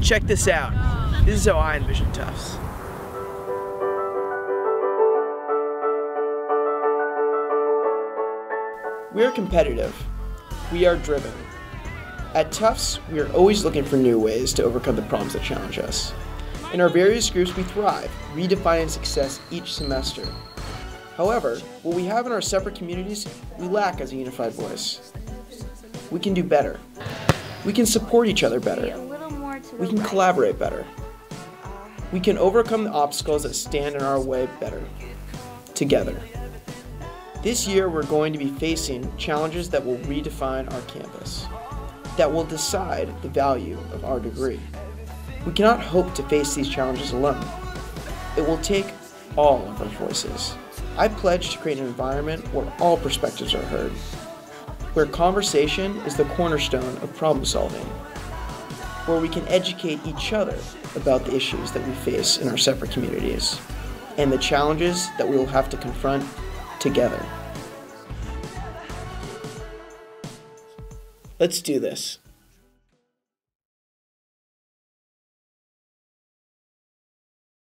Check this out. This is how I envision Tufts. We are competitive. We are driven. At Tufts, we are always looking for new ways to overcome the problems that challenge us. In our various groups, we thrive, redefining success each semester. However, what we have in our separate communities, we lack as a unified voice. We can do better. We can support each other better. We can collaborate better. We can overcome the obstacles that stand in our way better. Together. This year, we're going to be facing challenges that will redefine our campus, that will decide the value of our degree. We cannot hope to face these challenges alone. It will take all of our voices. I pledge to create an environment where all perspectives are heard, where conversation is the cornerstone of problem solving, where we can educate each other about the issues that we face in our separate communities and the challenges that we will have to confront together. Let's do this.